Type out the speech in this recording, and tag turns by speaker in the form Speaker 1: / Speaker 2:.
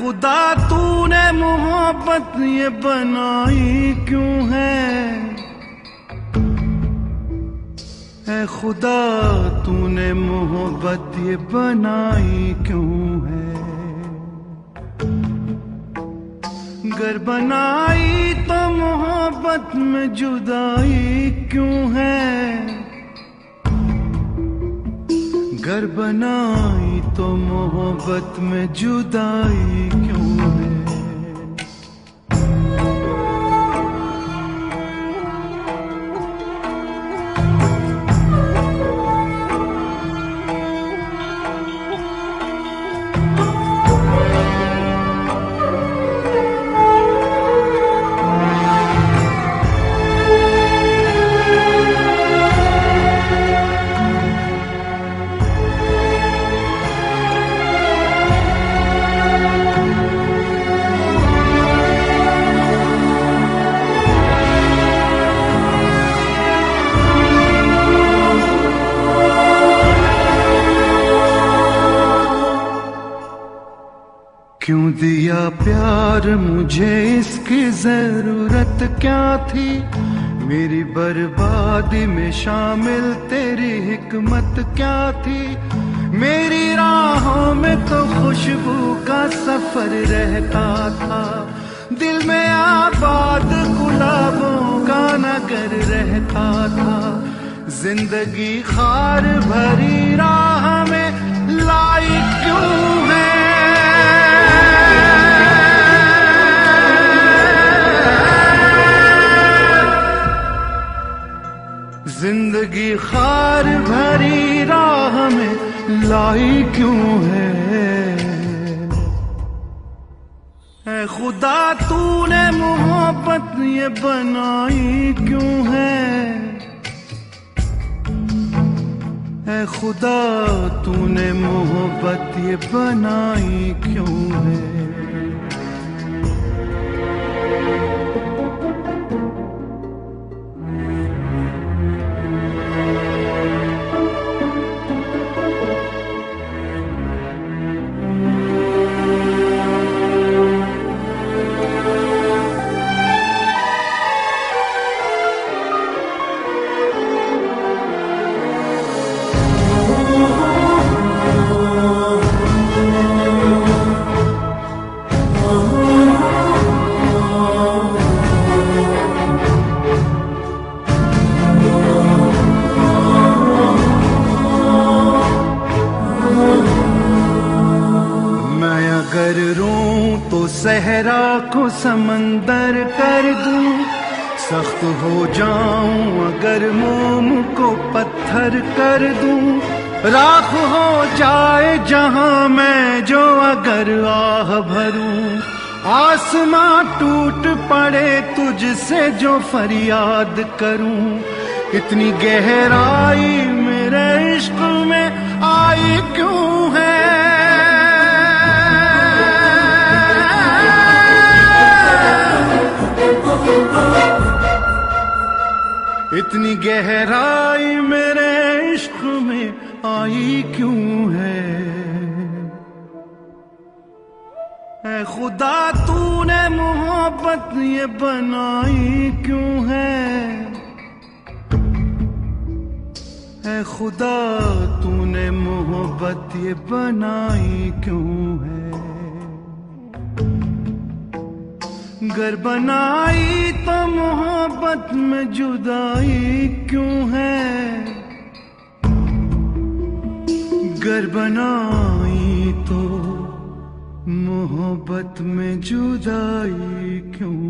Speaker 1: خدا ت نے محبت یہ بنائی کیوں ہے؟ اے خدا تو نے محبت یہ بنائی کیوں ہے؟ گر بنائی تو محبت میں جدائی کیوں ہے؟ گر بنائی تو محبت میں جدائی کیوں کیوں دیا پیار مجھے اس کی ضرورت کیا تھی؟ میری بربادی میں شامل تیری حکمت کیا تھی؟ میری راہوں میں تو خوشبو کا سفر رہتا تھا۔ دل میں آباد گلابوں کا نگر رہتا تھا۔ زندگی خار بھری راہ میں لائی کیوں خار بھری راہ میں لائی کیوں ہے؟ اے خدا تو نے محبت یہ بنائی کیوں ہے؟ اے خدا تو نے محبت یہ بنائی کیوں ہے؟ سمندر کر دوں، سخت ہو جاؤں اگر موم کو پتھر کر دوں۔ راکھ ہو جائے جہاں میں جو اگر آہ بھروں۔ آسماں ٹوٹ پڑے تجھ سے جو فریاد کروں۔ اتنی گہرائی اتنی گہرائی میرے عشق میں آئی کیوں ہے؟ اے خدا تو نے محبت یہ بنائی کیوں ہے؟ اے خدا تو نے محبت یہ بنائی کیوں ہے؟ گر بنائی تو محبت میں جدائی کیوں ہے؟ گر بنائی تو محبت میں جدائی کیوں